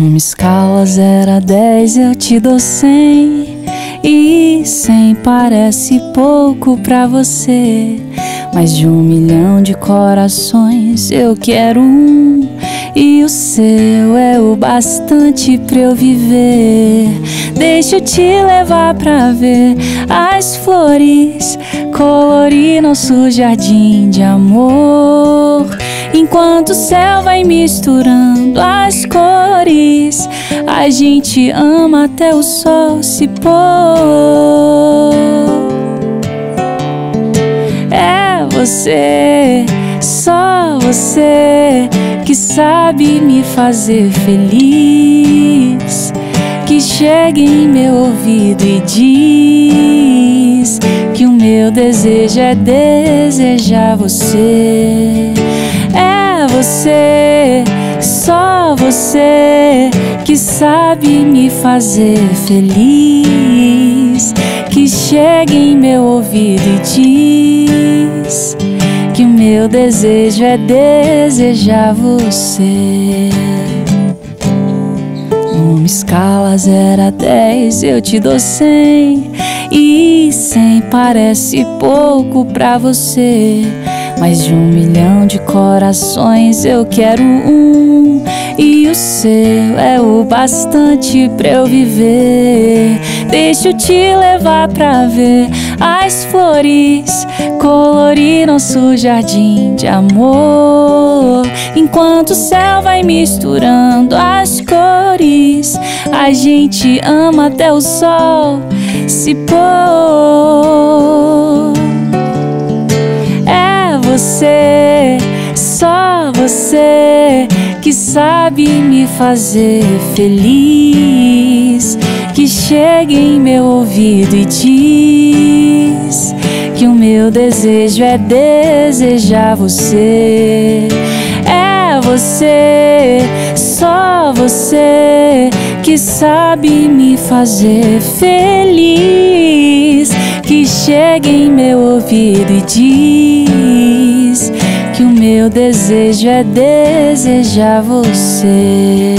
Numa escala 0 a 10 eu te dou 100 E 100 parece pouco pra você. Mas de um milhão de corações eu quero um. E o seu é o bastante pra eu viver. Deixa eu te levar pra ver as flores Colorir nosso jardim de amor. Enquanto o céu vai misturando as cores, a gente ama até o sol se pôr. É você, só você, que sabe me fazer feliz. Que chega em meu ouvido e diz que o meu desejo é desejar você você, só você que sabe me fazer feliz. Que chega em meu ouvido e diz que o meu desejo é desejar você. Numa escala 0 a 10 eu te dou 100 E 100 parece pouco pra você mais de um milhão de corações eu quero um. E o seu é o bastante pra eu viver. Deixa eu te levar pra ver as flores Colorir nosso jardim de amor. Enquanto o céu vai misturando as cores A gente ama até o sol se pôr você, só você que sabe me fazer feliz. Que chega em meu ouvido e diz que o meu desejo é desejar você. É você, só você que sabe me fazer feliz. Que chega em meu ouvido e diz que o meu desejo é desejar você.